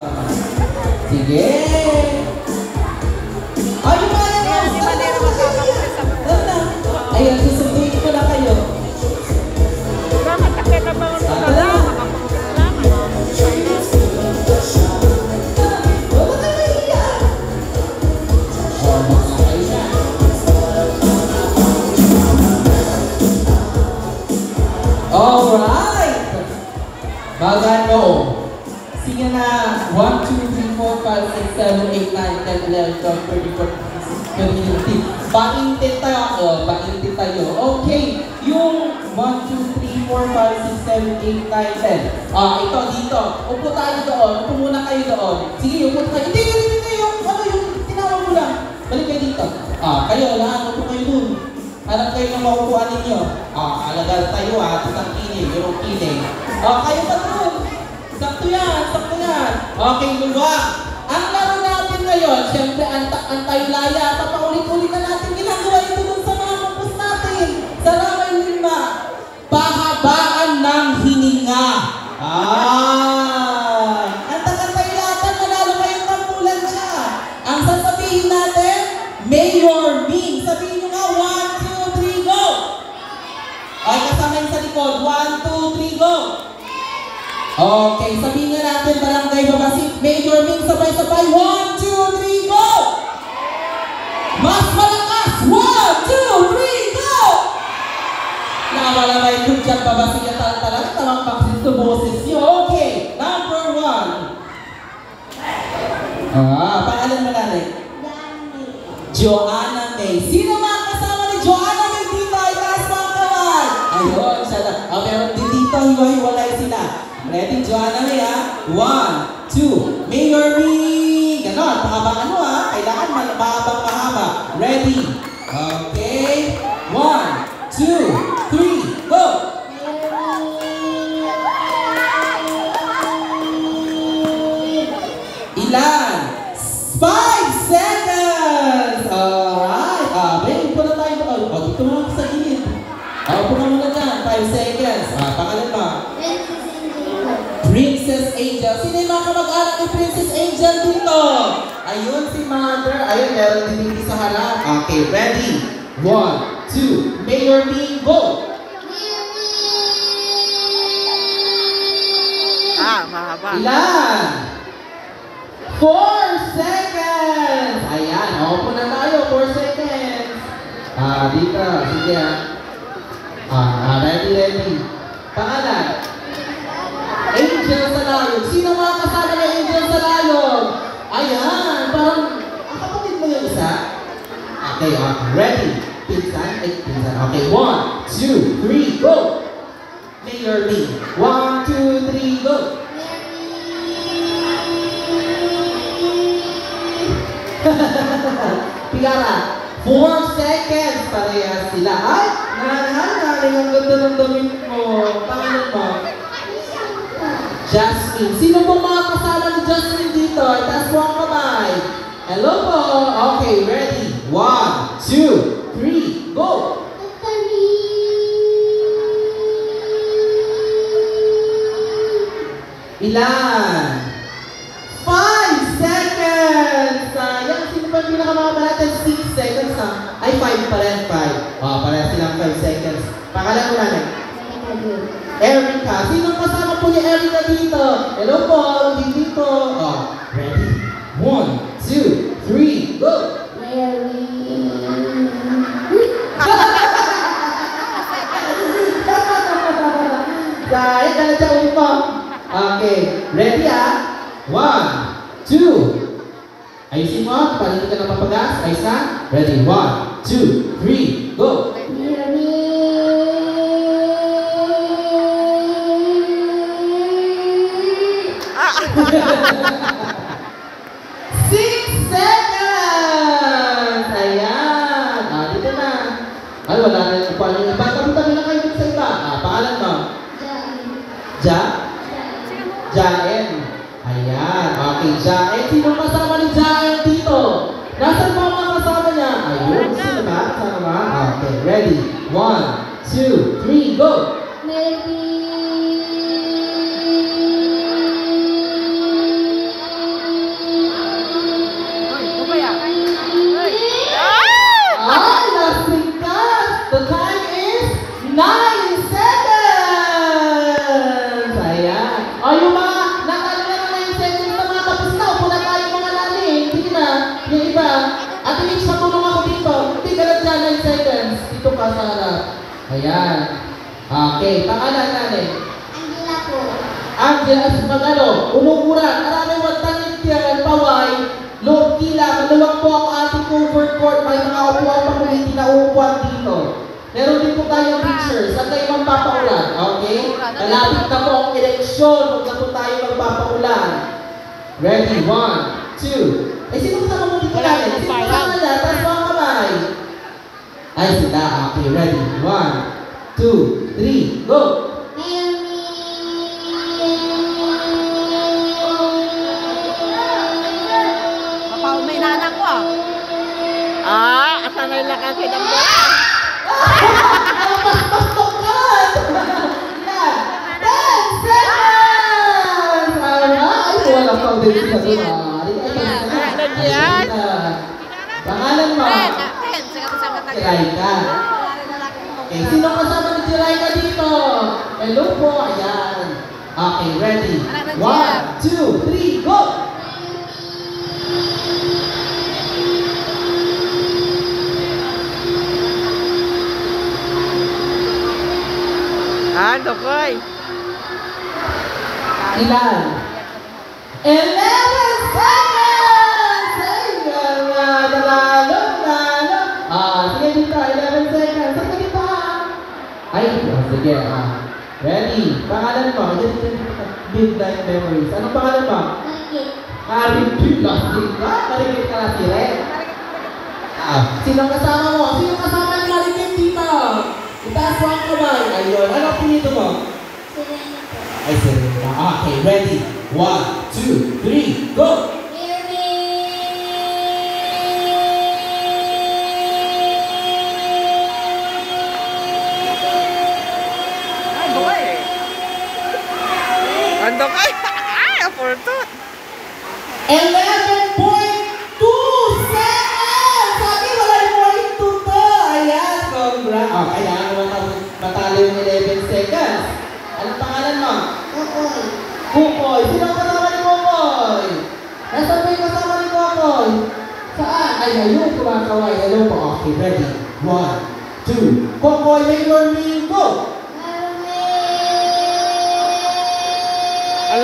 Sige! Ay, yung mga yan! Kaya di manera magkakakulit sa mga. Ano na? Ayun, susunduin ko na kayo. Diba, matakit ang mga mga na, makapunta na, Sige na. 1, 2, 3, 4, 5, 6, 7, 8, 9, 10, 11, 12, 13, 14, 15. Paintin tayo. Paintin tayo. Okay. Yung 1, 2, 3, 4, 5, 6, 7, 8, 9, 10. Ah, ito dito. Upo tayo doon. Upo muna kayo doon. Sige, upo tayo. Hindi, hindi, hindi. Yung, ano, yung tinawag mo lang. Balik kayo dito. Ah, kayo, lahat. Upo kayo dun. Hanap kayo ng makukuha ninyo. Ah, alagal tayo ah. Isang kinig, yung kinig. Ah, kayo pa doon. Sakto yan, sakto yan. Okay, luwa. Ang laro natin ngayon, siyempre, anta antay-laya. Papaulit-ulit na natin ginagawa ito dun sa mga kapos natin. Sa lamay lima. Pahabaan ng hininga. Ah! Anta-antay-latan, manalo kayong tampulan siya. Ang sasabihin natin, Mayor Okay, sabihin nga natin, Barangay Babasit, Major Ming, sabay-sabay, one, two, three, go! Mas malakas! One, two, three, go! Nawala ba yung dyan, Babasit, at talaga, tamang paksin sa boses niyo. Okay, number one. Ah, pangalan mo Ready, Joanna May ha? One, two, Mayor Me. Ganon, pahabang ano ha? Kailangan ma- mahabang mahaba. Ready? Okay. One, two, three, go! Ilan? Five seconds! Alright. Ah, may upo na tayo doon. O, dito mo sa gilid. Ah, upo ka muna dyan. Five seconds. Ah, pangalan mo. Princess Angel. Sino yung ni Princess Angel dito? Ayun si Mother. Ayun, meron din dito sa harap. Okay, ready? One, two, Mayor Me, go! Ah, mahaba. Ilan? Four seconds! Ayan, opo na tayo. Four seconds. Ah, dito. Sige ah. Ah, ready, ready. Pangalan? Angel sa layog. Sino mga Ayan, parang ang kapatid mo yung isa. Okay, ah, ready. Pinsan? Ay, pinsan. Okay, one, two, three, go! Mayor Lee. One, two, three, go! Piara, four seconds parehas sila. Ay, nahan, ang ganda ng damit mo. Pangalan mo? Jasmine. Sino pong mga kasama ni Hello po. Okay, ready? One, two, three, go! Ilan? Five seconds! Sayang, sino ba natin? Six seconds ha? Ay, five pa rin, five. O, pareha silang five seconds. Pangalan mo namin? Erica. Sino kasama po ni Erica dito? Hello po, hindi dito. O? Para hindi ka napapagas. Ayos na? Ready? One, two, three, go! Six Ate Mitch, matulong ako dito. Hindi ka lang dyan, 9 seconds. Dito ka sa harap. Ayan. Okay, pangalan natin. Angela po. Angela Espagalo, umukuran, marami watangit yan, paway, Lord Kila, maluwag po ang ating cover court, may mga upuan pa kumiti na upuan dito. Meron din po tayong picture, saan kayo magpapaulan, okay? Malapit na po ang eleksyon, huwag na po tayo magpapaulan. Ready, one, two. Eh, sino kasama mo Wala namang Sino parang. mo ang kamay. Ay, sila. Okay, ready. One, two, three, go! Mayor Mapaumay na anak ko ah. Ah, asan na yung lakasi ng bola? Pangalan Jirayka. Okay, sino kasama ni Jirayka dito? Hello po, ayan. Okay, ready? One, two, three, go! Ah, Dokoy. Ilan? 11 sige, ah. Ready? Pangalan mo? Yan, yan. Midnight Memories. Anong pangalan mo? Karibig Lasing ka? Karibig ka na si Ren? Ah, sino kasama mo? Sino kasama ni Karibig dito? Itaas mo ang kamay. Ayun. Ano ang pinito mo? Ay, Serena. Okay, ready? One, two, three, go! Ay, aporto. 11.2 seconds! Sabi, wala yung point to to. Ayan, congrats. Oh, kailangan mo mat- matalo yung 11 seconds. Anong pangalan mo? Kukoy. Sino ang kasama ni Kukoy? Nasaan ba yung kasama ni Kukoy? Saan? Ay, ayun, kumakaway. Hello po. Okay, ready? One, two. Kukoy, make your mean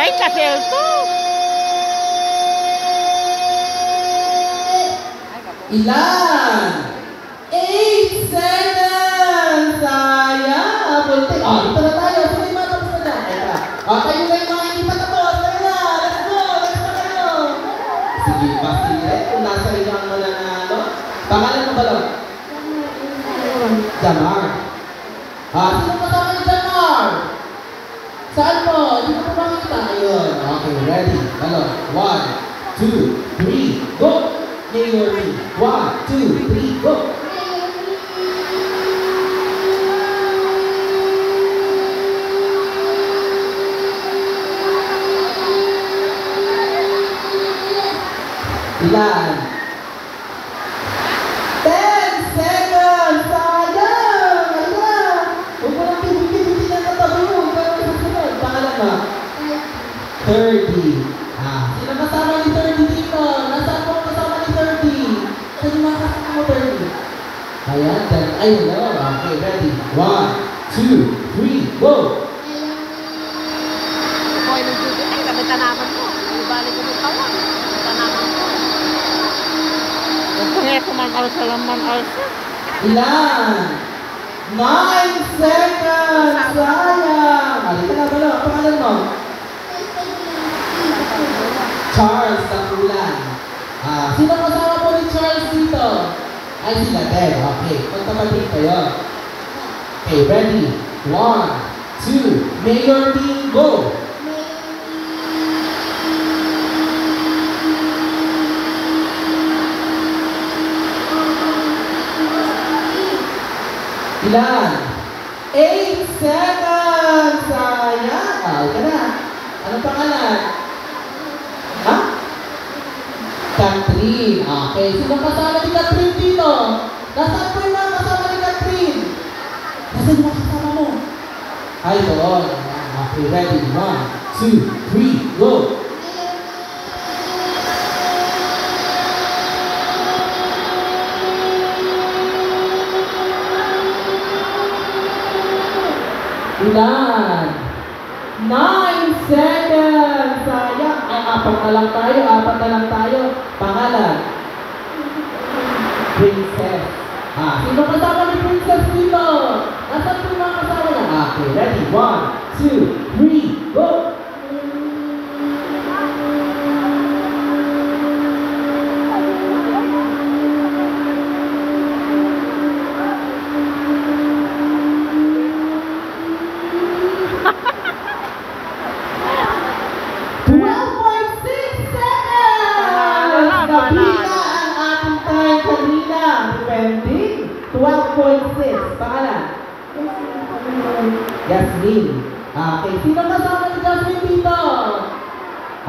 go! Alay, kasel to. Ilan? 8 seconds! Sayang! Punti. Oh, dito na tayo. Sige, mga tapos na dyan. Teka. Oh, kayo na yung mga hindi pa tapos. Tara na. Let's go. Let's go kayo. Sige, basile. Kung nasa rin ang mananalo. Pangalan mo ba lang? Jamar. Ah, sino kasama ni Jamar? Saan mo? Hindi ko pa makita. Ayun. Okay, ready. Hello, One, two, three, go! Mayor me. One, two, three, go! Ilan? 30. Ah, sino kasama ni 30 dito? Nasaan po kasama ni 30? Saan yung mga kasama mo 30? Ayan, then, ay, hello. Okay, ready. One, two, three, go! Dokoy ng tubig. Ay, kami tanaman mo. Ay, balik ko ng tawag. Tanaman mo. Huwag ko nga kuman alsa laman alsa. Ilan? 9 seconds! Sayang! Halika na. Ang pangalan mo? Charles Tapulan. Ah, sino kasama po ni Charles dito? Ay, sila din. Okay, magkapatid kayo. Okay, ready? One, two, Mayor Team, go! Ilan? 8 seconds! Sayang! Ah, ika na. Anong pangalan? Catherine. Okay, sino kasama ni Catherine dito? Nasaan po na kasama ni Catherine? Nasaan na kasama mo? Ay, doon. Okay, ready? One, two, three, go! Ulan. Nine seconds. Apat na lang tayo, apat na lang tayo. Pangalan? Princess. Ah, sino kasama ni Princess dito? Nasaan po mga kasama niya? Ah, okay, ready? One, two, three, go!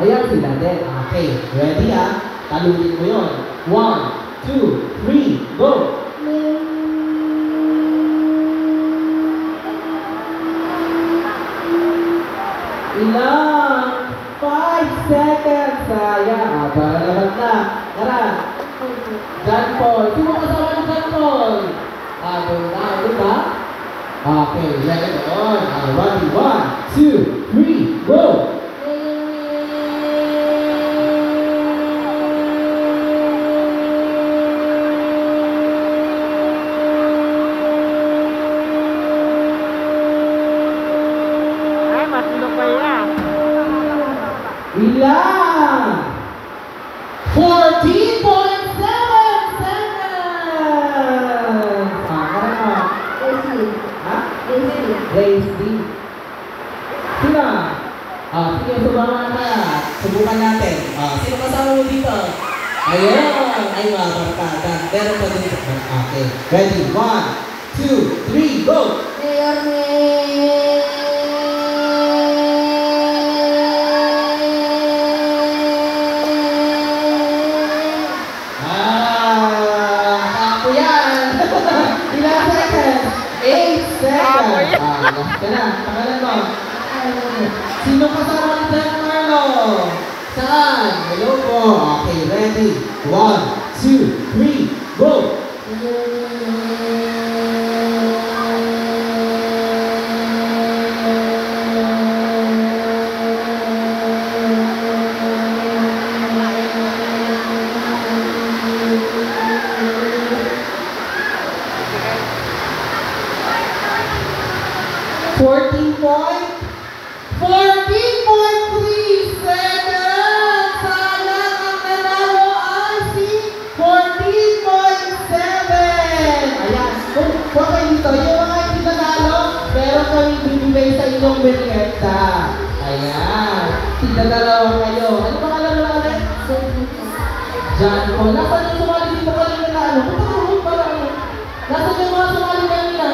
Ayan sila din. Okay. Ready ah? Talunin mo yun. One, two, three, go! Ilang? Five seconds. Sayang. Para naman na. Tara. John Paul. Sino kasama ni John Paul? Ah, doon na. Doon ba? Okay, ready on. One, two, three, go! Ah, sino kasama mo dito? Ayun! Ay, mga barkada. Meron pa din. Okay. Ready? One, two, three, go! Ah, ako yan. Ilang seconds? 8 seconds. Ako yan. Ah, ka na. Pangalan mo. Sino kasama ni Giancarlo? Saan? Hello po. Okay, ready? One, two, three, go! Fourteen point? Fourteen inyong merienda. Ayan, tignan dalawa kayo. Ano ba kayo na ulit? John Paul. Nasaan yung sumali dito kanina na ano? Kung pa lang. Nasaan yung mga sumali kanina?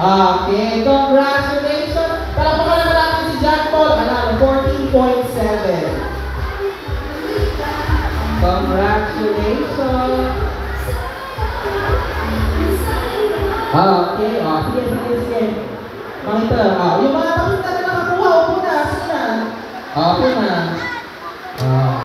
Okay, congratulations! Palapakalan naman natin si John Paul. Ano, 14.7. Congratulations! Okay, oh, sige, sige. Makita, ah, yung mga tapos na na nakakuha, upo na, sige na. Okay na.